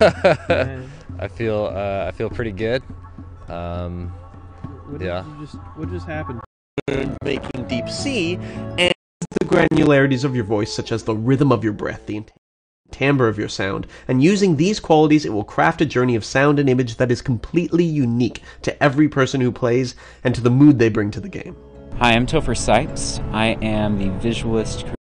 I feel uh, I feel pretty good. Um, What Yeah. Just, what just happened? making deep sea. and the granularities of your voice, such as the rhythm of your breath, the timbre of your sound, and using these qualities, it will craft a journey of sound and image that is completely unique to every person who plays and to the mood they bring to the game. Hi, I'm Topher Sipes. I am the visualist